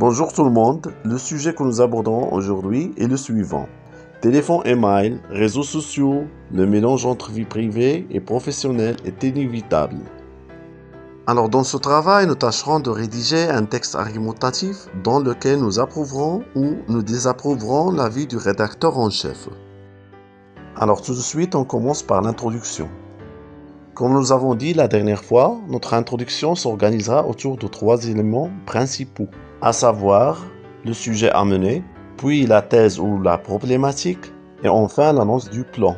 Bonjour tout le monde, le sujet que nous abordons aujourd'hui est le suivant. Téléphone et mail, réseaux sociaux, le mélange entre vie privée et professionnelle est inévitable. Alors dans ce travail, nous tâcherons de rédiger un texte argumentatif dans lequel nous approuverons ou nous désapprouverons l'avis du rédacteur en chef. Alors tout de suite, on commence par l'introduction. Comme nous avons dit la dernière fois, notre introduction s'organisera autour de trois éléments principaux, à savoir le sujet amené, puis la thèse ou la problématique, et enfin l'annonce du plan.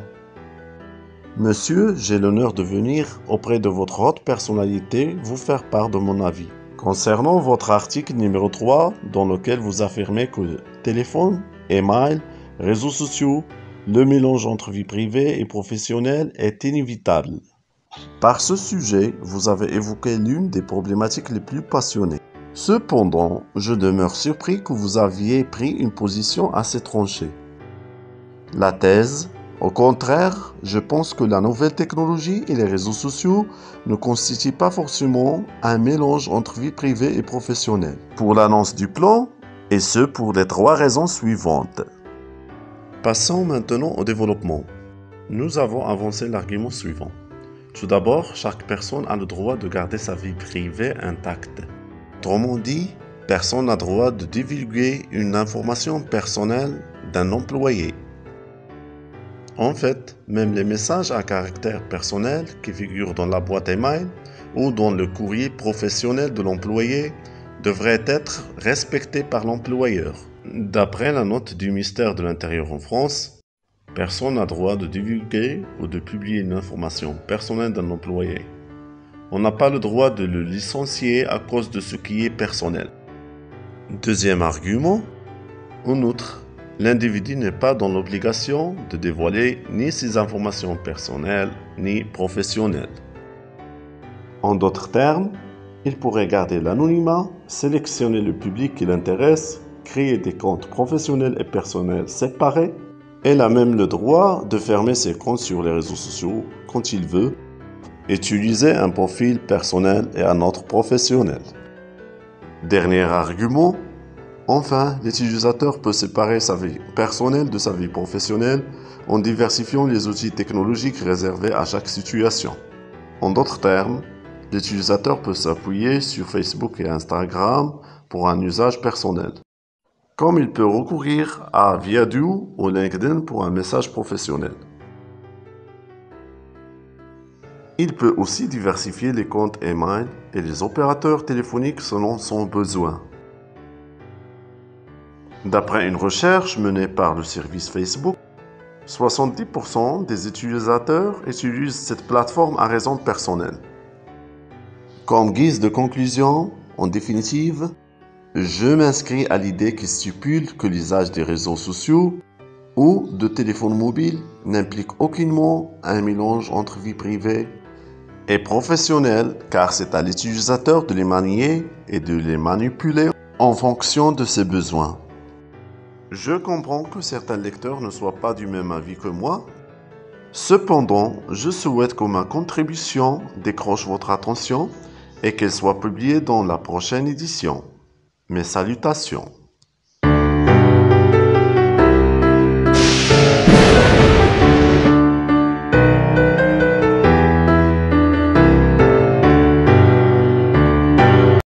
Monsieur, j'ai l'honneur de venir auprès de votre haute personnalité vous faire part de mon avis. Concernant votre article numéro 3, dans lequel vous affirmez que téléphone, email, réseaux sociaux, le mélange entre vie privée et professionnelle est inévitable. Par ce sujet, vous avez évoqué l'une des problématiques les plus passionnées. Cependant, je demeure surpris que vous aviez pris une position assez tranchée. La thèse, au contraire, je pense que la nouvelle technologie et les réseaux sociaux ne constituent pas forcément un mélange entre vie privée et professionnelle. Pour l'annonce du plan, et ce pour les trois raisons suivantes. Passons maintenant au développement. Nous avons avancé l'argument suivant. Tout d'abord, chaque personne a le droit de garder sa vie privée intacte. Autrement dit, personne n'a droit de divulguer une information personnelle d'un employé. En fait, même les messages à caractère personnel qui figurent dans la boîte email ou dans le courrier professionnel de l'employé devraient être respectés par l'employeur. D'après la note du ministère de l'Intérieur en France, Personne n'a droit de divulguer ou de publier une information personnelle d'un employé. On n'a pas le droit de le licencier à cause de ce qui est personnel. Deuxième argument, en outre, l'individu n'est pas dans l'obligation de dévoiler ni ses informations personnelles ni professionnelles. En d'autres termes, il pourrait garder l'anonymat, sélectionner le public qui l'intéresse, créer des comptes professionnels et personnels séparés elle a même le droit de fermer ses comptes sur les réseaux sociaux quand il veut, utiliser un profil personnel et un autre professionnel. Dernier argument, enfin, l'utilisateur peut séparer sa vie personnelle de sa vie professionnelle en diversifiant les outils technologiques réservés à chaque situation. En d'autres termes, l'utilisateur peut s'appuyer sur Facebook et Instagram pour un usage personnel comme il peut recourir à Viadou ou LinkedIn pour un message professionnel. Il peut aussi diversifier les comptes email et les opérateurs téléphoniques selon son besoin. D'après une recherche menée par le service Facebook, 70% des utilisateurs utilisent cette plateforme à raison personnelle. Comme guise de conclusion, en définitive, je m'inscris à l'idée qui stipule que l'usage des réseaux sociaux ou de téléphones mobiles n'implique aucunement un mélange entre vie privée et professionnelle car c'est à l'utilisateur de les manier et de les manipuler en fonction de ses besoins. Je comprends que certains lecteurs ne soient pas du même avis que moi. Cependant, je souhaite que ma contribution décroche votre attention et qu'elle soit publiée dans la prochaine édition. Mes salutations.